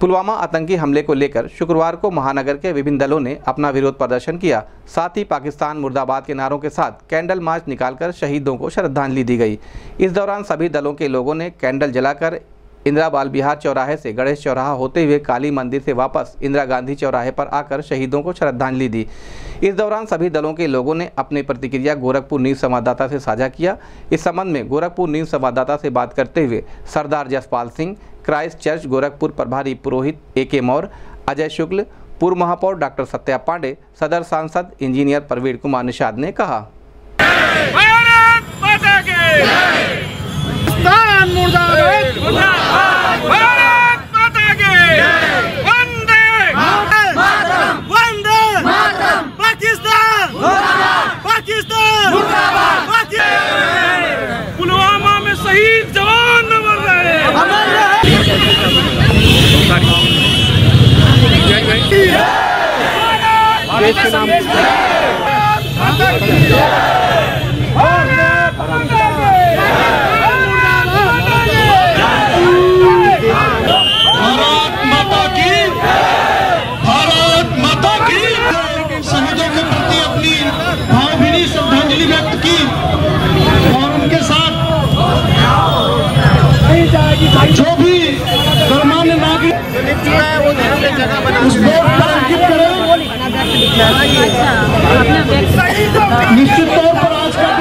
पुलवामा आतंकी हमले को लेकर शुक्रवार को महानगर के विभिन्न दलों ने अपना विरोध प्रदर्शन किया। साथ ही पाकिस्तान मुर्दाबाद के नारों के साथ कैंडल मार्च निकालकर शहीदों को श्रद्धांजलि दी गई। इस दौरान सभी दलों के लोगों ने कैंडल जलाकर इंदिरा बाल बिहार चौराहे से गणेश चौराहा होते हुए काली मंदिर से वापस इंदिरा गांधी चौराहे पर आकर शहीदों को श्रद्धांजलि दी। इस दौरान सभी दलों के लोगों ने अपनी प्रतिक्रिया गोरखपुर न्यूज़ संवाददाता से साझा किया। इस संबंध में गोरखपुर न्यूज़ संवाददाता से बात करते हुए सरदार जसपाल सिंह क्राइस्ट चर्च गोरखपुर प्रभारी पुरोहित ए के मौर्य अजय शुक्ल पूर्व महापौर डॉक्टर सत्या पांडे सदर सांसद इंजीनियर प्रवीण कुमार निषाद ने कहा। भारत माता की मुर्दाबाद भारत माता की वंदे वंदे पाकिस्तान पाकिस्तान पाकिस्तान पुलवामा में शहीद जवान न मर रहे देश के नाम। भारत माता की भारत माता की। शहीदों के प्रति अपनी भावभीनी श्रद्धांजलि व्यक्त की और उनके साथ जो भी गणमान्य नागरिक उस बोर्ड पर अंकित करें निश्चित तौर पर आज का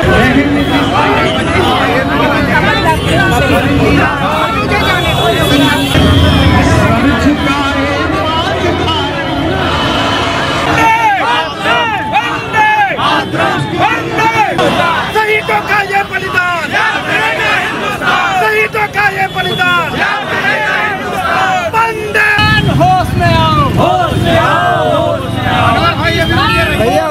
भैया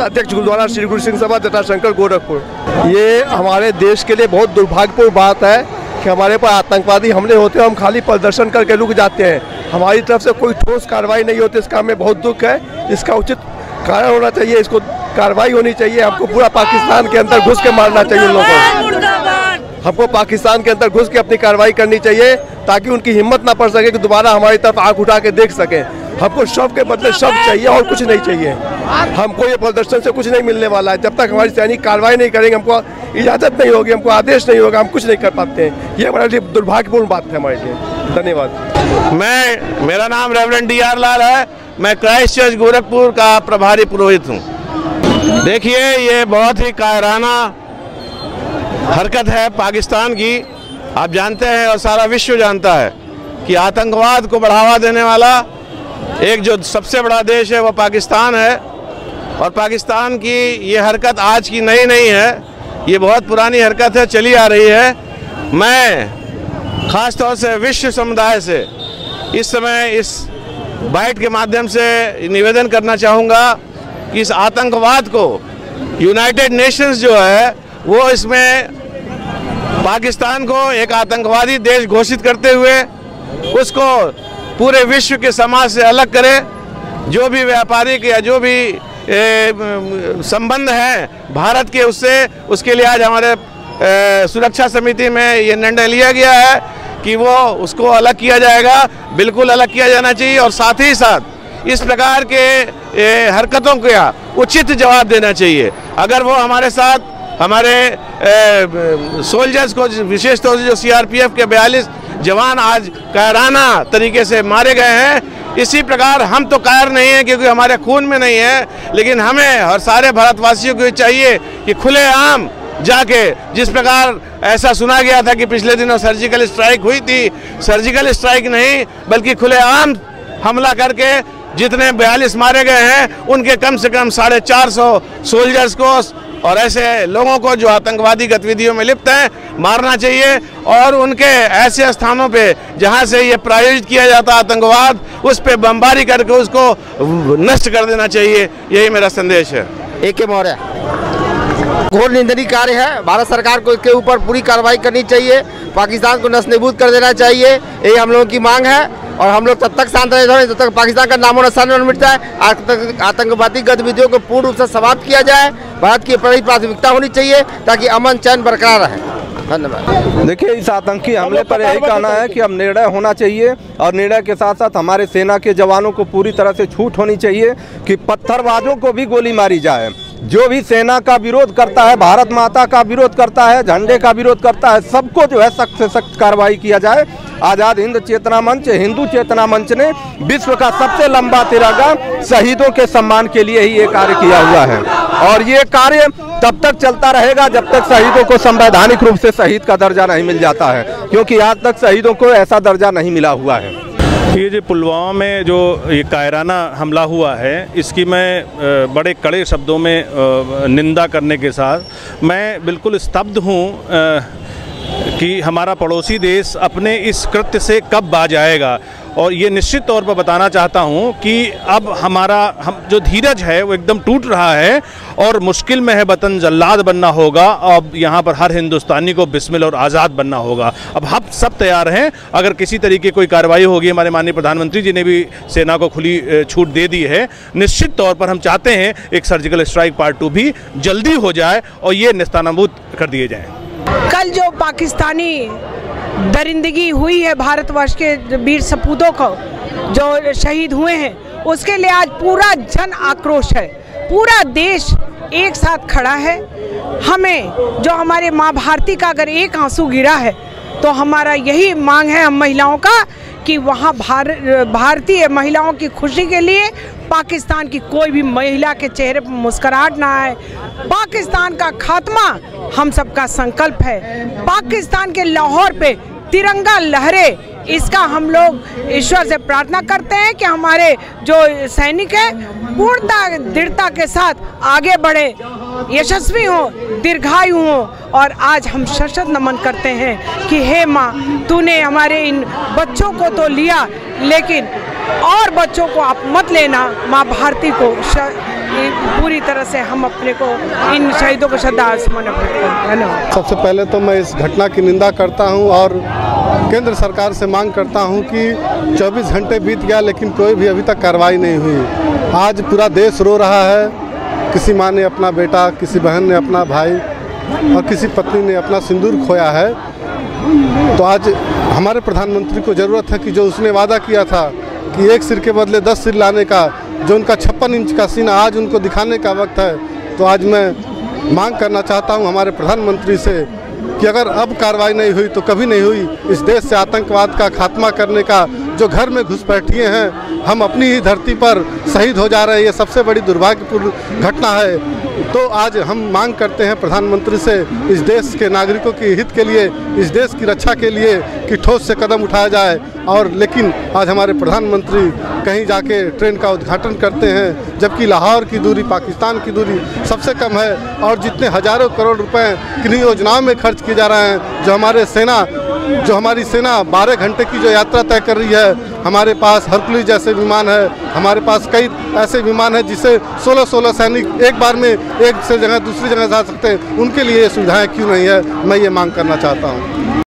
अध्यक्ष गुरुद्वारा श्री गुरु सिंह सभा जटाशंकर गोरखपुर। ये हमारे देश के लिए बहुत दुर्भाग्यपूर्ण बात है कि हमारे पर आतंकवादी हमले होते हैं, हम खाली प्रदर्शन करके रुक जाते हैं। हमारी तरफ़ से कोई ठोस कार्रवाई नहीं होती, इसका हमें बहुत दुख है। इसका उचित कारण होना चाहिए, इसको कार्रवाई होनी चाहिए। हमको पूरा पाकिस्तान के अंदर घुस के मारना चाहिए उन लोगों को। हमको पाकिस्तान के अंदर घुस के अपनी कार्रवाई करनी चाहिए, ताकि उनकी हिम्मत ना पड़ सके कि दोबारा हमारी तरफ़ आँख उठा के देख सकें। हमको शव के बदले शव चाहिए और कुछ नहीं चाहिए। हमको ये प्रदर्शन से कुछ नहीं मिलने वाला है। जब तक हमारी सैनिक कार्रवाई नहीं करेंगे हमको इजाज़त नहीं होगी हमको आदेश नहीं होगा हम कुछ नहीं कर पाते हैं। ये हमारे लिए दुर्भाग्यपूर्ण बात है हमारे लिए। धन्यवाद। मैं मेरा नाम रेवरेंड डी आर लाल है। मैं क्राइस्ट चर्च गोरखपुर का प्रभारी पुरोहित हूँ। देखिए ये बहुत ही कायराना हरकत है पाकिस्तान की। आप जानते हैं और सारा विश्व जानता है कि आतंकवाद को बढ़ावा देने वाला एक जो सबसे बड़ा देश है, वो पाकिस्तान है। और पाकिस्तान की ये हरकत आज की नई नहीं है। ये बहुत पुरानी हरकत है, चली आ रही है। मैं ख़ास तौर से विश्व समुदाय से इस समय इस बाइट के माध्यम से निवेदन करना चाहूँगा कि इस आतंकवाद को यूनाइटेड नेशंस जो है, वो इसमें पाकिस्तान को एक आतंकवादी देश घोषित करते हुए उसको पूरे विश्व के समाज से अलग करें। जो भी व्यापारिक या जो भी संबंध हैं भारत के उससे उसके लिए आज हमारे ए, सुरक्षा समिति में ये निर्णय लिया गया है कि वो उसको अलग किया जाएगा बिल्कुल अलग किया जाना चाहिए और साथ ही साथ इस प्रकार के ए, हरकतों का उचित जवाब देना चाहिए। अगर वो हमारे साथ हमारे सोल्जर्स को विशेष तौर से जो सीआरपीएफ के बयालीस जवान आज कायराना तरीके से मारे गए हैं। इसी प्रकार हम तो कायर नहीं हैं क्योंकि हमारे खून में नहीं है, लेकिन हमें और सारे भारतवासियों को चाहिए कि खुले आम जाके जिस प्रकार ऐसा सुना गया था कि पिछले दिनों सर्जिकल स्ट्राइक हुई थी, सर्जिकल स्ट्राइक नहीं, बल्कि खुले आम हमला करके जितने बयालीस मारे गए हैं, उनके कम से कम साढ़े चार सौ सोल्जर्स को और ऐसे लोगों को जो आतंकवादी गतिविधियों में लिप्त हैं, मारना चाहिए और उनके ऐसे स्थानों पे जहाँ से ये प्रायोजित किया जाता आतंकवाद, उस पर बमबारी करके उसको नष्ट कर देना चाहिए, यही मेरा संदेश है। ए के मौर्य घोर निंदनीय कार्य है। भारत सरकार को इसके ऊपर पूरी कार्रवाई करनी चाहिए। पाकिस्तान को नस्नेबूत कर देना चाहिए। यही हम लोगों की मांग है। और हम लोग तब तक शांत रहे जब तक पाकिस्तान का नामो निशान न मिटता है आतंकवादी गतिविधियों को पूर्ण रूप से समाप्त किया जाए। भारत की पहली प्राथमिकता होनी चाहिए ताकि अमन चैन बरकरार रहे। धन्यवाद। देखिए इस आतंकी हमले पर यही कहना है कि अब निर्णय होना चाहिए और निर्णय के साथ साथ हमारे सेना के जवानों को पूरी तरह से छूट होनी चाहिए कि पत्थरबाजों को भी गोली मारी जाए। जो भी सेना का विरोध करता है, भारत माता का विरोध करता है, झंडे का विरोध करता है, सबको जो है सख्त से सख्त कार्रवाई किया जाए। आज़ाद हिंद चेतना मंच, हिंदू चेतना मंच ने विश्व का सबसे लंबा तिरंगा शहीदों के सम्मान के लिए ही ये कार्य किया हुआ है। और ये कार्य तब तक चलता रहेगा जब तक शहीदों को संवैधानिक रूप से शहीद का दर्जा नहीं मिल जाता है, क्योंकि आज तक शहीदों को ऐसा दर्जा नहीं मिला हुआ है। ये जो, पुलवामा में जो ये कायराना हमला हुआ है, इसकी मैं बड़े कड़े शब्दों में निंदा करने के साथ मैं बिल्कुल स्तब्ध हूँ कि हमारा पड़ोसी देश अपने इस कृत्य से कब बाज आएगा और ये निश्चित तौर पर बताना चाहता हूँ कि अब हमारा, हम जो धीरज है वो एकदम टूट रहा है और मुश्किल में है वतन जल्लाद बनना होगा। अब यहाँ पर हर हिंदुस्तानी को बिस्मिल और आज़ाद बनना होगा। अब हम सब तैयार हैं। अगर किसी तरीके कोई कार्रवाई होगी, हमारे माननीय प्रधानमंत्री जी ने भी सेना को खुली छूट दे दी है। निश्चित तौर पर हम चाहते हैं एक सर्जिकल स्ट्राइक पार्ट टू भी जल्दी हो जाए और ये निस्तानाबूद कर दिए जाएँ। कल जो पाकिस्तानी दरिंदगी हुई है भारतवर्ष के वीर सपूतों को, जो शहीद हुए हैं, उसके लिए आज पूरा जन आक्रोश है। पूरा देश एक साथ खड़ा है। हमें जो हमारे माँ भारती का अगर एक आँसू गिरा है तो हमारा यही मांग है हम महिलाओं का, कि वहाँ भार, भारतीय महिलाओं की खुशी के लिए पाकिस्तान की कोई भी महिला के चेहरे पर मुस्कुराहट ना आए। पाकिस्तान का खात्मा हम सबका संकल्प है। पाकिस्तान के लाहौर पे तिरंगा लहरे, इसका हम लोग ईश्वर से प्रार्थना करते हैं कि हमारे जो सैनिक हैं, पूर्णता, दृढ़ता के साथ आगे बढ़े। यशस्वी हों, दीर्घायु हों और आज हम शशत नमन करते हैं कि हे माँ, तूने हमारे इन बच्चों को तो लिया, लेकिन और बच्चों को आप मत लेना। माँ, भारती को पूरी तरह से हम अपने को इन शहीदों को श्रद्धा धन्यवाद। सबसे पहले तो मैं इस घटना की निंदा करता हूँ और केंद्र सरकार से मांग करता हूँ कि 24 घंटे बीत गया लेकिन कोई भी अभी तक कार्रवाई नहीं हुई। आज पूरा देश रो रहा है। किसी माँ ने अपना बेटा, किसी बहन ने अपना भाई और किसी पत्नी ने अपना सिंदूर खोया है। तो आज हमारे प्रधानमंत्री को ज़रूरत है कि जो उसने वादा किया था कि एक सिर के बदले दस सिर लाने का जो उनका छप्पन इंच का सीना आज उनको दिखाने का वक्त है तो आज मैं मांग करना चाहता हूँ हमारे प्रधानमंत्री से कि अगर अब कार्रवाई नहीं हुई तो कभी नहीं हुई इस देश से आतंकवाद का खात्मा करने का, जो घर में घुसपैठिए हैं, हम अपनी ही धरती पर शहीद हो जा रहे हैं। ये सबसे बड़ी दुर्भाग्यपूर्ण घटना है। तो आज हम मांग करते हैं प्रधानमंत्री से इस देश के नागरिकों के हित के लिए, इस देश की रक्षा के लिए कि ठोस से कदम उठाया जाए। और लेकिन आज हमारे प्रधानमंत्री कहीं जाके ट्रेन का उद्घाटन करते हैं, जबकि लाहौर की दूरी, पाकिस्तान की दूरी सबसे कम है। और जितने हज़ारों करोड़ रुपए किन्हीं योजनाओं में खर्च किए जा रहे हैं, जो हमारे सेना जो हमारी सेना 12 घंटे की जो यात्रा तय कर रही है, हमारे पास हरकुली जैसे विमान है, हमारे पास कई ऐसे विमान है जिससे 16-16 सैनिक एक बार में एक से जगह दूसरी जगह जा सकते हैं। उनके लिए ये सुविधाएँ क्यों नहीं है? मैं ये मांग करना चाहता हूँ।